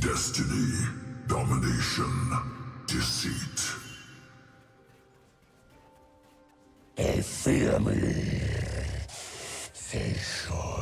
Destiny, domination, deceit. They fear me. They should.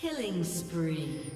Killing spree.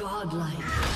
Godlike.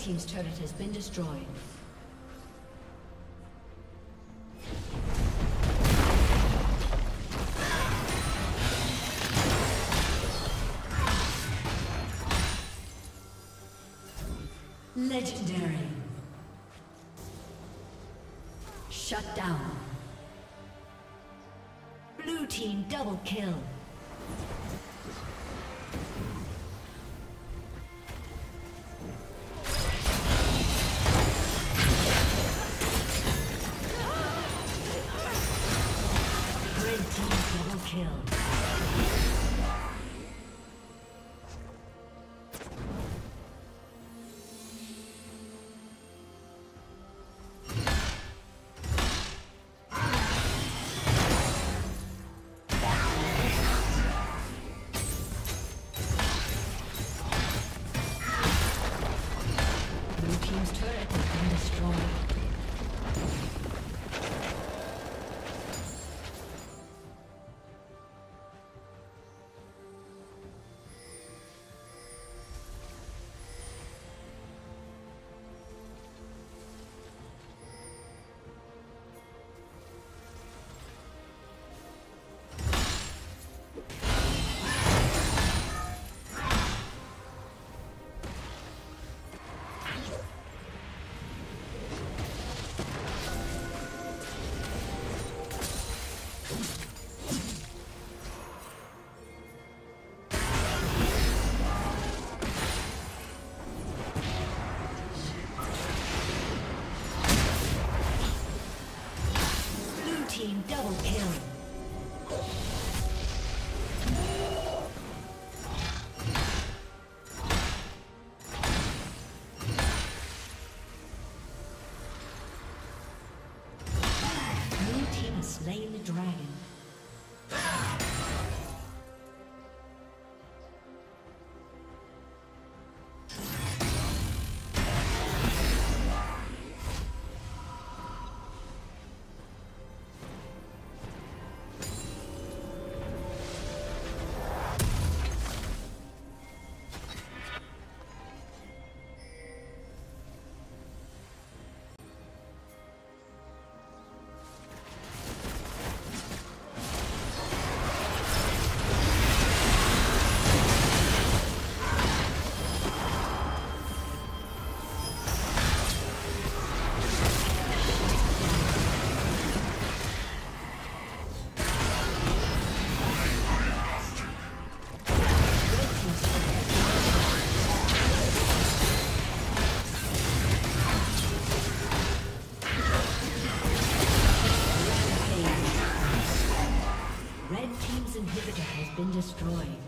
Team's turret has been destroyed. Legendary. Shut down. Blue team double kill. destroyed.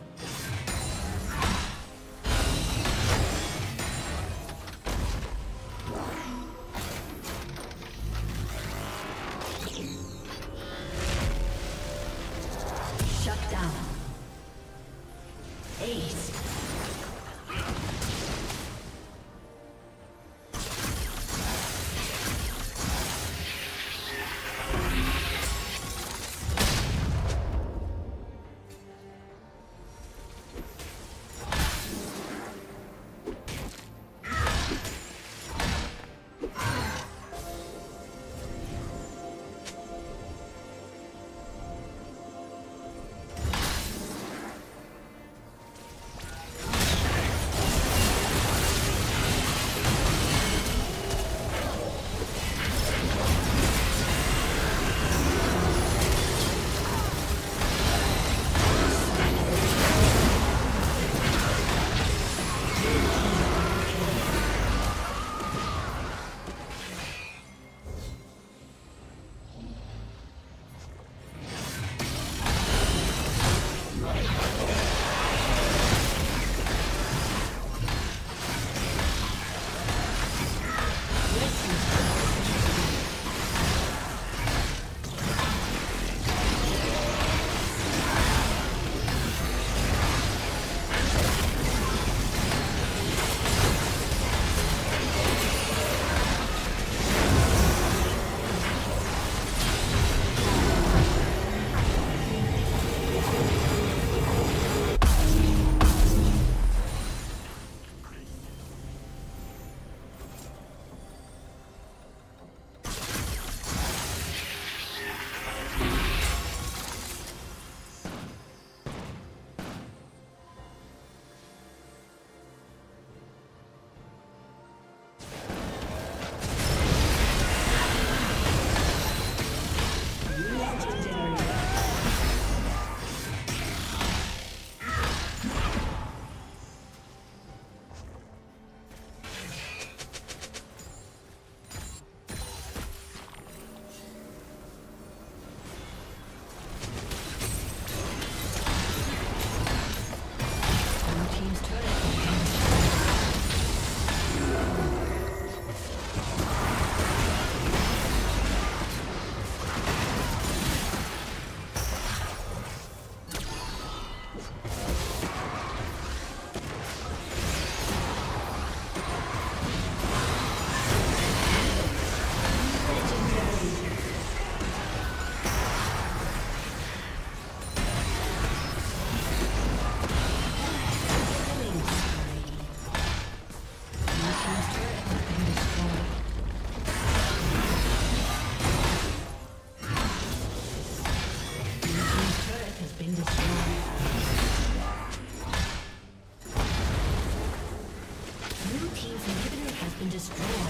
Team's